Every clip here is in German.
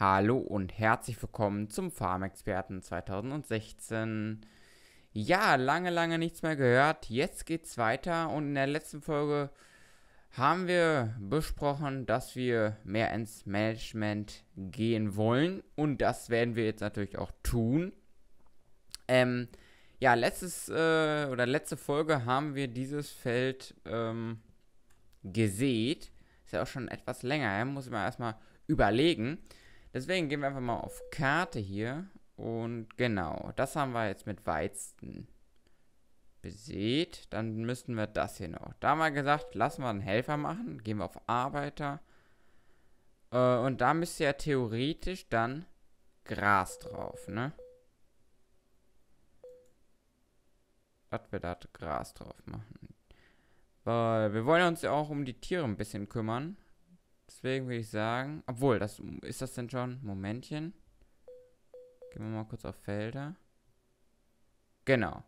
Hallo und herzlich willkommen zum Farmexperten 2016. Ja, lange, lange nichts mehr gehört. Jetzt geht's weiter und in der letzten Folge haben wir besprochen, dass wir mehr ins Management gehen wollen und das werden wir jetzt natürlich auch tun. Ähm, ja, letztes äh, oder letzte Folge haben wir dieses Feld ähm, gesät. Ist ja auch schon etwas länger, ja? muss man erstmal überlegen. Deswegen gehen wir einfach mal auf Karte hier. Und genau, das haben wir jetzt mit Weizen besät. Dann müssten wir das hier noch. Da haben wir gesagt, lassen wir einen Helfer machen. Gehen wir auf Arbeiter. Äh, und da müsste ja theoretisch dann Gras drauf, ne? Dass wir da Gras drauf machen. Weil wir wollen uns ja auch um die Tiere ein bisschen kümmern. Deswegen würde ich sagen, obwohl, das ist das denn schon? Momentchen. Gehen wir mal kurz auf Felder. Genau.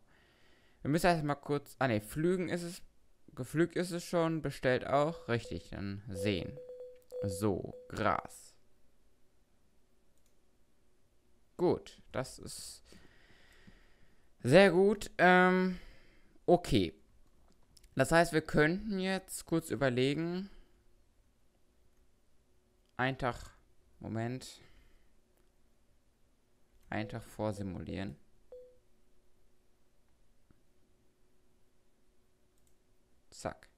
Wir müssen erstmal kurz, ah ne, Flügen ist es, geflügt ist es schon, bestellt auch. Richtig, dann sehen. So, Gras. Gut, das ist sehr gut. Ähm, okay. Das heißt, wir könnten jetzt kurz überlegen, ein Tag, Moment, ein Tag vorsimulieren. Zack.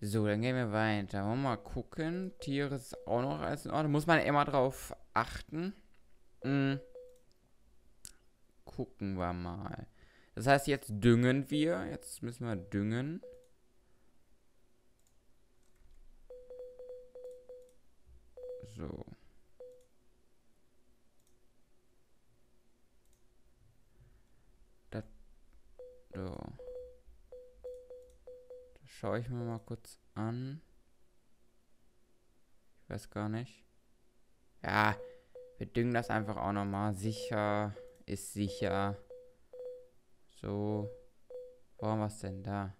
So, dann gehen wir weiter. Wollen wir mal gucken. Tiere ist auch noch alles in Ordnung. Muss man immer drauf achten. Hm. Gucken wir mal. Das heißt, jetzt düngen wir. Jetzt müssen wir düngen. So. Das, so. Das schaue ich mir mal kurz an. Ich weiß gar nicht. Ja, wir düngen das einfach auch nochmal. Sicher ist sicher. So. Wir es denn da?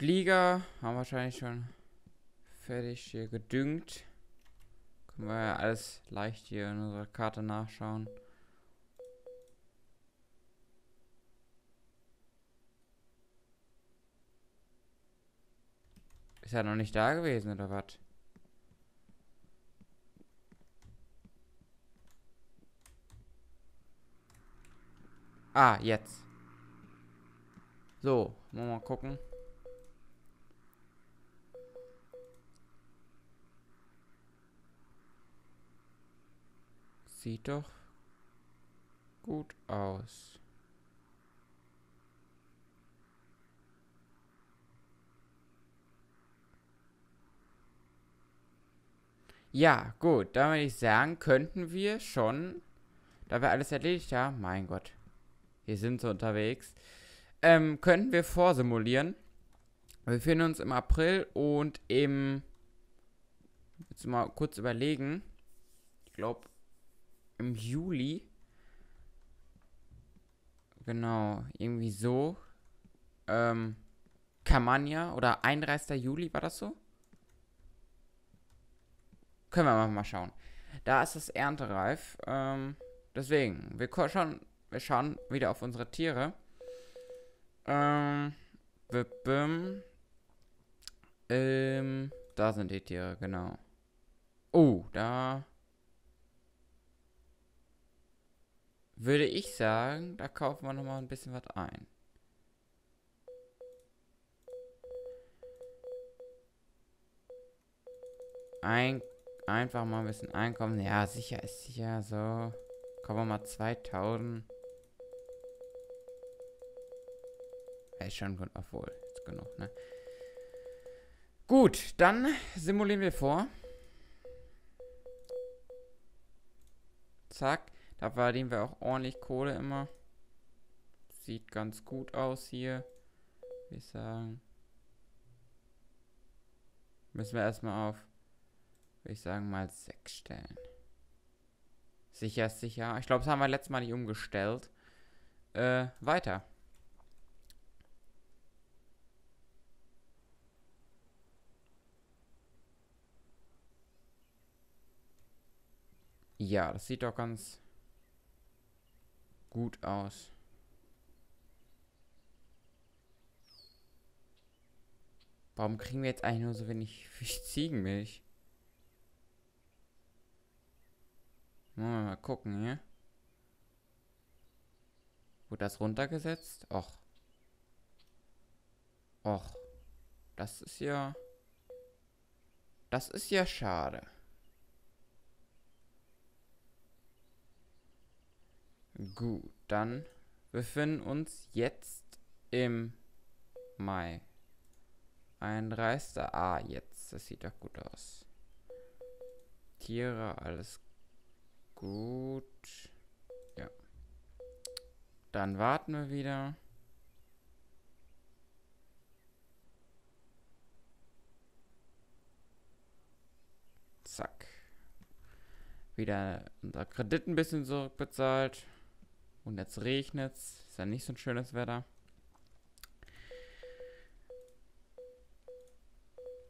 Flieger haben wahrscheinlich schon fertig hier gedüngt. Können wir ja alles leicht hier in unserer Karte nachschauen. Ist er noch nicht da gewesen, oder was? Ah, jetzt. So, mal gucken. Sieht doch gut aus. Ja, gut, da würde ich sagen, könnten wir schon, da wir alles erledigt haben, mein Gott, wir sind so unterwegs, ähm, könnten wir vorsimulieren. Wir befinden uns im April und im, jetzt mal kurz überlegen, ich glaube, im Juli. Genau, irgendwie so. Ähm, Kamania oder 31. Juli, war das so? Können wir mal schauen. Da ist es erntereif. Ähm, deswegen, wir schauen, wir schauen wieder auf unsere Tiere. Ähm, ähm, da sind die Tiere, genau. Oh, da würde ich sagen, da kaufen wir nochmal ein bisschen was ein. ein. Einfach mal ein bisschen Einkommen. Ja, sicher ist sicher so. Kommen wir mal 2000. Ja, ist schon gut. Obwohl, ist genug, ne? Gut, dann simulieren wir vor. Zack. Da verdienen wir auch ordentlich Kohle immer. Sieht ganz gut aus hier. Würde ich sagen. Müssen wir erstmal auf, würde ich sagen, mal 6 stellen. Sicher ist sicher. Ich glaube, das haben wir letztes Mal nicht umgestellt. Äh, weiter. Ja, das sieht doch ganz gut aus. Warum kriegen wir jetzt eigentlich nur so wenig Ziegenmilch? Mal gucken hier. Wurde das runtergesetzt? Och. Och. Das ist ja... Das ist ja schade. Gut, dann befinden uns jetzt im Mai. Ein dreister. Ah, jetzt. Das sieht doch gut aus. Tiere, alles gut. Ja. Dann warten wir wieder. Zack. Wieder unser Kredit ein bisschen zurückbezahlt. Und jetzt regnet es. Ist ja nicht so ein schönes Wetter.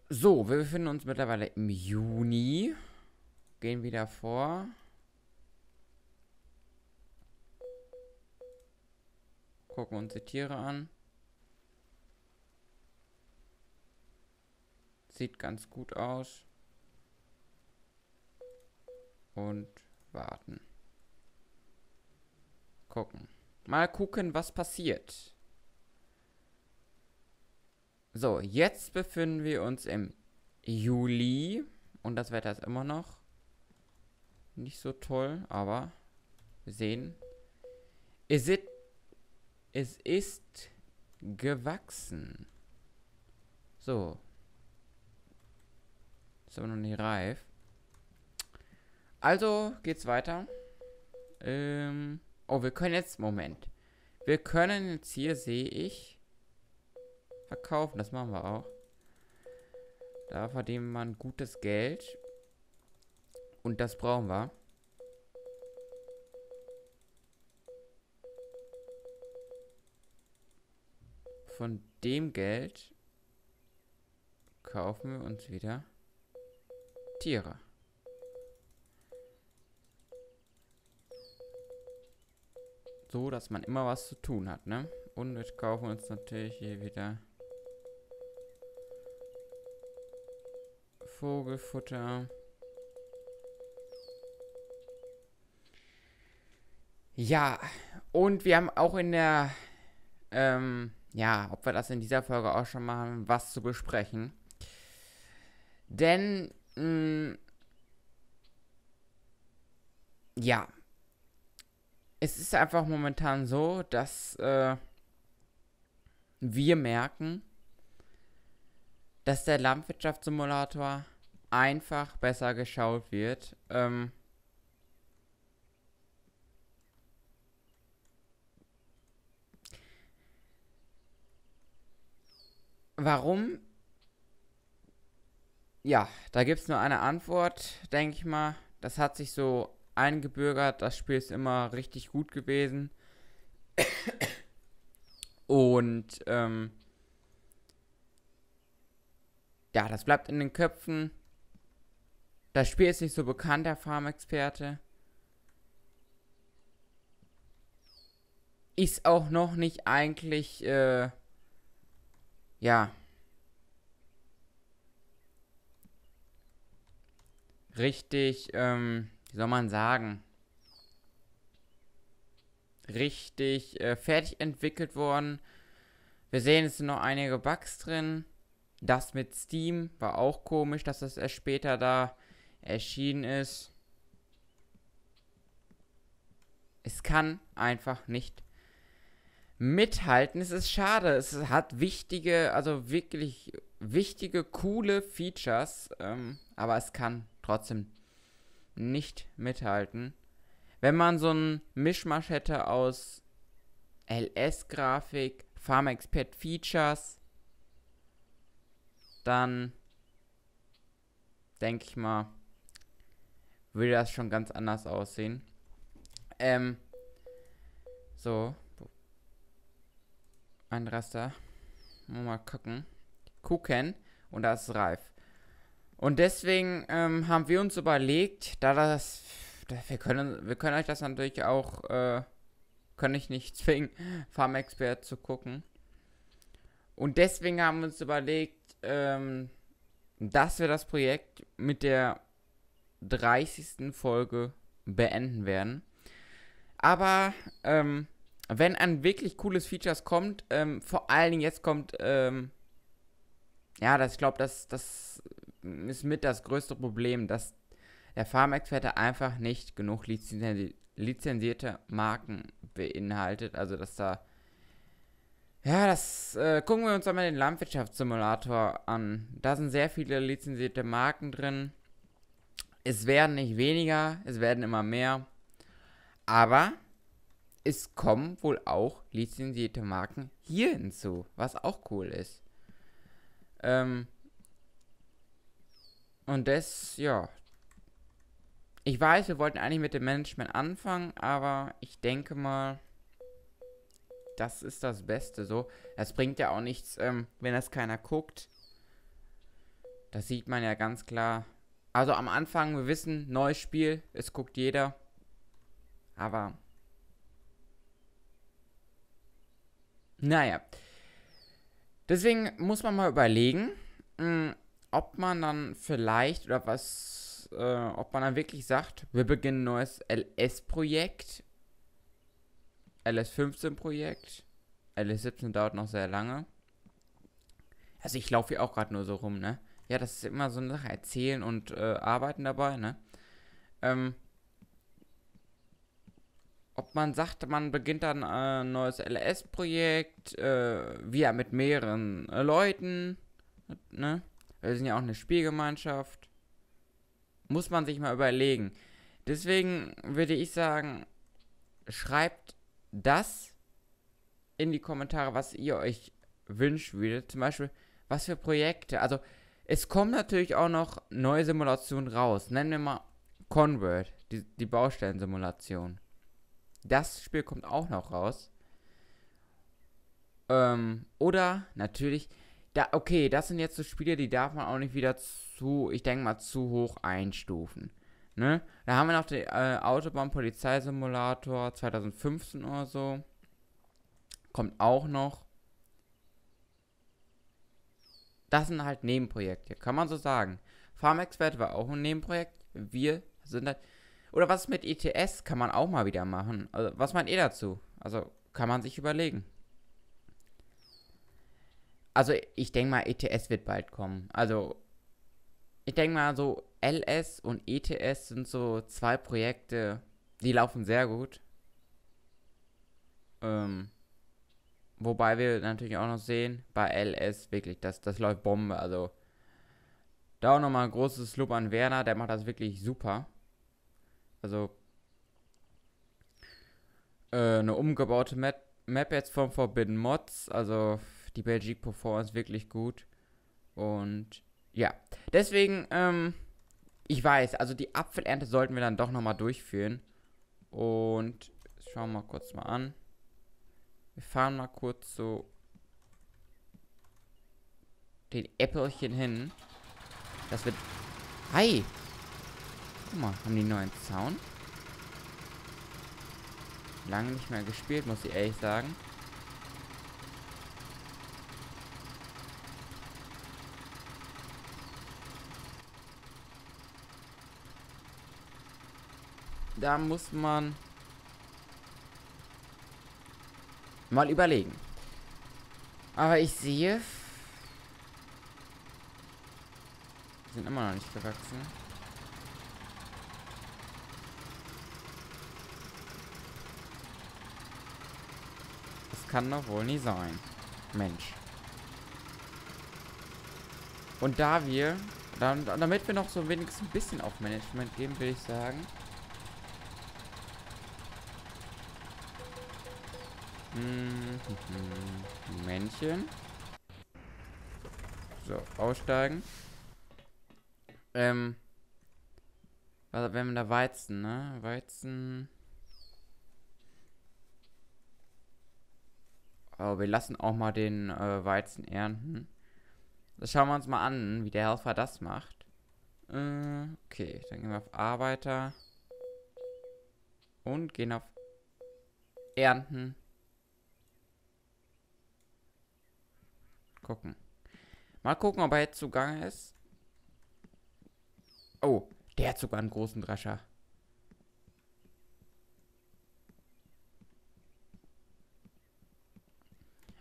So, wir befinden uns mittlerweile im Juni. Gehen wieder vor. Gucken uns die Tiere an. Sieht ganz gut aus und warten. Gucken. Mal gucken, was passiert. So, jetzt befinden wir uns im Juli. Und das Wetter ist immer noch nicht so toll, aber wir sehen, es ist, es ist gewachsen. So. Ist aber noch nicht reif. Also geht's weiter. Ähm, oh, wir können jetzt, Moment. Wir können jetzt hier, sehe ich, verkaufen. Das machen wir auch. Da verdienen ein gutes Geld. Und das brauchen wir. Von dem Geld kaufen wir uns wieder Tiere. So, dass man immer was zu tun hat, ne? Und wir kaufen uns natürlich hier wieder Vogelfutter. Ja, und wir haben auch in der, ähm, ja, ob wir das in dieser Folge auch schon machen, was zu besprechen. Denn, mh, mm, ja, es ist einfach momentan so, dass äh, wir merken, dass der Landwirtschaftssimulator einfach besser geschaut wird. Ähm, warum? Ja, da gibt es nur eine Antwort, denke ich mal. Das hat sich so eingebürgert. Das Spiel ist immer richtig gut gewesen. Und ähm, ja, das bleibt in den Köpfen. Das Spiel ist nicht so bekannt, der Farmexperte. Ist auch noch nicht eigentlich, äh, ja, richtig, ähm, wie soll man sagen, richtig äh, fertig entwickelt worden. Wir sehen, es sind noch einige Bugs drin. Das mit Steam war auch komisch, dass das erst später da erschienen ist. Es kann einfach nicht mithalten. Es ist schade. Es hat wichtige, also wirklich wichtige, coole Features. Ähm, aber es kann trotzdem nicht mithalten. Wenn man so einen Mischmasch hätte aus LS-Grafik, FarmExpert Features, dann denke ich mal, würde das schon ganz anders aussehen. Ähm, so. Ein Raster. Mal gucken. Gucken. Und da ist reif. Und deswegen ähm, haben wir uns überlegt, da das, wir können, wir können euch das natürlich auch, äh, können ich nicht zwingen, Farmexpert zu gucken. Und deswegen haben wir uns überlegt, ähm, dass wir das Projekt mit der 30. Folge beenden werden. Aber ähm, wenn ein wirklich cooles Features kommt, ähm, vor allen Dingen jetzt kommt, ähm, ja, das, ich glaube, das, das ist mit das größte Problem, dass der Farmexperte einfach nicht genug lizenzi lizenzierte Marken beinhaltet. Also, dass da. Ja, das äh, gucken wir uns einmal den Landwirtschaftssimulator an. Da sind sehr viele lizenzierte Marken drin. Es werden nicht weniger, es werden immer mehr. Aber es kommen wohl auch lizenzierte Marken hier hinzu, was auch cool ist. Ähm und das, ja. Ich weiß, wir wollten eigentlich mit dem Management anfangen, aber ich denke mal, das ist das Beste so. Das bringt ja auch nichts, ähm, wenn das keiner guckt. Das sieht man ja ganz klar. Also am Anfang, wir wissen, neues Spiel, es guckt jeder. Aber. Naja. Deswegen muss man mal überlegen, mh, hm, ob man dann vielleicht oder was, äh, ob man dann wirklich sagt, wir beginnen ein neues LS-Projekt. LS15-Projekt. LS17 dauert noch sehr lange. Also ich laufe hier auch gerade nur so rum, ne? Ja, das ist immer so eine Sache. Erzählen und äh, arbeiten dabei, ne? Ähm, ob man sagt, man beginnt dann ein neues LS-Projekt, äh, wir mit mehreren äh, Leuten, ne? Wir sind ja auch eine Spielgemeinschaft. Muss man sich mal überlegen. Deswegen würde ich sagen, schreibt das in die Kommentare, was ihr euch wünschen würdet. Zum Beispiel, was für Projekte. Also, es kommen natürlich auch noch neue Simulationen raus. Nennen wir mal Convert, die, die Baustellensimulation. Das Spiel kommt auch noch raus. Ähm, oder natürlich, da, okay, das sind jetzt so Spiele, die darf man auch nicht wieder zu, ich denke mal, zu hoch einstufen. Ne? Da haben wir noch den äh, Autobahn-Polizeisimulator 2015 oder so. Kommt auch noch. Das sind halt Nebenprojekte, kann man so sagen. Farmexpert war auch ein Nebenprojekt. Wir sind halt. Oder was mit ETS kann man auch mal wieder machen. Also, was meint ihr dazu? Also, kann man sich überlegen. Also, ich denke mal, ETS wird bald kommen. Also, ich denke mal, so LS und ETS sind so zwei Projekte, die laufen sehr gut. Ähm, wobei wir natürlich auch noch sehen, bei LS wirklich, das, das läuft Bombe. Also, da auch nochmal ein großes Lob an Werner, der macht das wirklich super. Also äh, eine umgebaute Map, Map jetzt von Forbidden Mods. Also die Belgique Performance wirklich gut. Und ja, deswegen, ähm, ich weiß, also die Apfelernte sollten wir dann doch nochmal durchführen. Und schauen wir mal kurz mal an. Wir fahren mal kurz so den Äppelchen hin. Das wird... Hi! Guck mal, haben die neuen Zaun? Lange nicht mehr gespielt, muss ich ehrlich sagen. Da muss man mal überlegen. Aber ich sehe, sind immer noch nicht gewachsen. kann doch wohl nie sein. Mensch. Und da wir, dann, damit wir noch so wenigstens ein bisschen auf Management geben, will ich sagen. Männchen. So, aussteigen. Ähm. Also, wenn wir da Weizen, ne? Weizen. Aber wir lassen auch mal den äh, Weizen ernten. Das schauen wir uns mal an, wie der Helfer das macht. Äh, okay, dann gehen wir auf Arbeiter. Und gehen auf Ernten. Gucken. Mal gucken, ob er jetzt zugange ist. Oh, der hat sogar einen großen Drescher.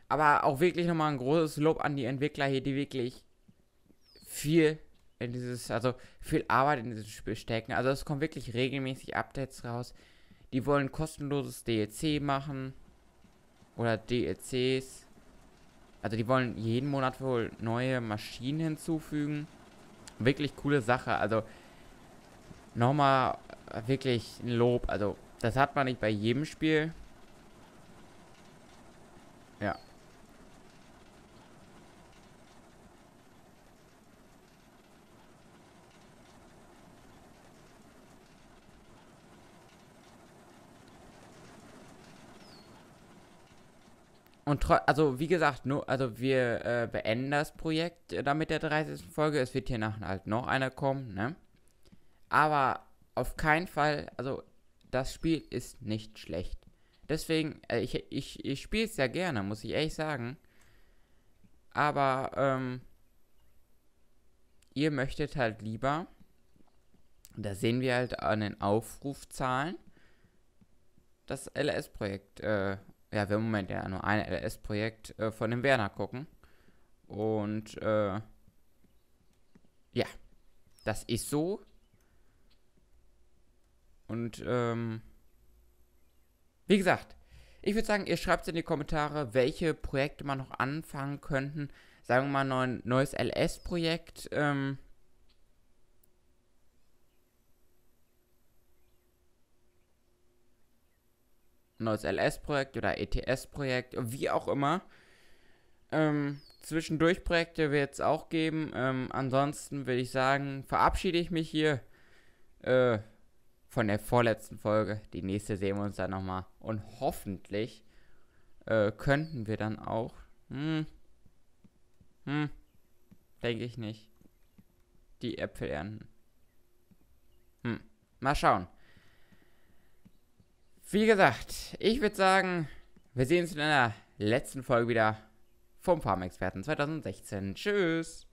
Aber auch wirklich nochmal ein großes Lob an die Entwickler hier, die wirklich viel in dieses, also viel Arbeit in dieses Spiel stecken. Also es kommen wirklich regelmäßig Updates raus. Die wollen kostenloses DLC machen. Oder DLCs. Also die wollen jeden Monat wohl neue Maschinen hinzufügen. Wirklich coole Sache. Also nochmal wirklich ein Lob. Also das hat man nicht bei jedem Spiel. Und also wie gesagt, nur, also wir äh, beenden das Projekt äh, damit der 30. Folge. Es wird hier nachher halt noch einer kommen, ne? Aber auf keinen Fall, also das Spiel ist nicht schlecht. Deswegen, äh, ich, ich, ich spiele es ja gerne, muss ich ehrlich sagen. Aber, ähm, ihr möchtet halt lieber, da sehen wir halt an den Aufrufzahlen, das LS-Projekt äh, ja, wir im Moment ja nur ein LS-Projekt äh, von dem Werner gucken. Und äh, ja, das ist so. Und ähm, wie gesagt, ich würde sagen, ihr schreibt in die Kommentare, welche Projekte man noch anfangen könnten. Sagen wir mal ein neues LS-Projekt. Ähm, neues LS-Projekt oder ETS-Projekt, wie auch immer. Ähm, zwischendurch Projekte wird es auch geben. Ähm, ansonsten würde ich sagen, verabschiede ich mich hier äh, von der vorletzten Folge. Die nächste sehen wir uns dann nochmal. Und hoffentlich äh, könnten wir dann auch. Hm, hm, denke ich nicht. Die Äpfel ernten. Hm, mal schauen. Wie gesagt, ich würde sagen, wir sehen uns in einer letzten Folge wieder vom Farmexperten 2016. Tschüss.